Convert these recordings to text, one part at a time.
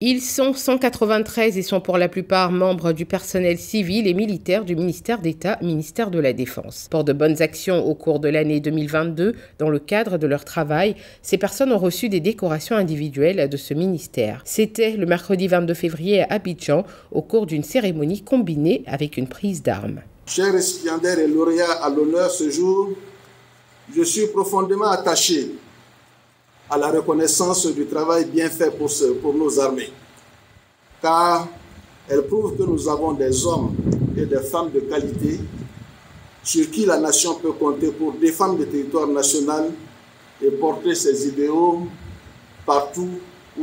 Ils sont 193 et sont pour la plupart membres du personnel civil et militaire du ministère d'État, ministère de la Défense. Pour de bonnes actions au cours de l'année 2022, dans le cadre de leur travail, ces personnes ont reçu des décorations individuelles de ce ministère. C'était le mercredi 22 février à Abidjan, au cours d'une cérémonie combinée avec une prise d'armes. Chers récipiendaires et lauréats à l'honneur ce jour, je suis profondément attaché à la reconnaissance du travail bien fait pour, pour nos armées, car elle prouve que nous avons des hommes et des femmes de qualité sur qui la nation peut compter pour défendre le territoire national et porter ses idéaux partout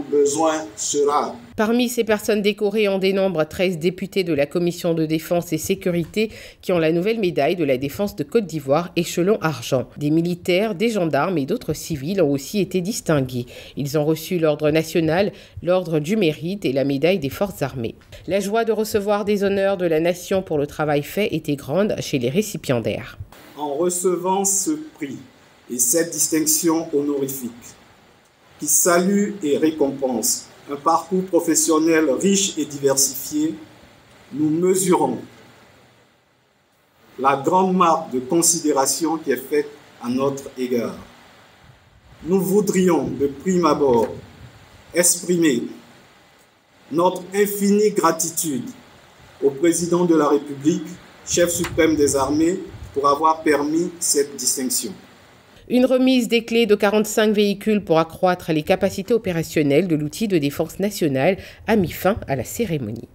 besoin sera. Parmi ces personnes décorées, on dénombre 13 députés de la Commission de défense et sécurité qui ont la nouvelle médaille de la défense de Côte d'Ivoire, échelon argent. Des militaires, des gendarmes et d'autres civils ont aussi été distingués. Ils ont reçu l'ordre national, l'ordre du mérite et la médaille des forces armées. La joie de recevoir des honneurs de la nation pour le travail fait était grande chez les récipiendaires. En recevant ce prix et cette distinction honorifique, qui salue et récompense un parcours professionnel riche et diversifié, nous mesurons la grande marque de considération qui est faite à notre égard. Nous voudrions de prime abord exprimer notre infinie gratitude au président de la République, chef suprême des armées, pour avoir permis cette distinction. Une remise des clés de 45 véhicules pour accroître les capacités opérationnelles de l'outil de défense nationale a mis fin à la cérémonie.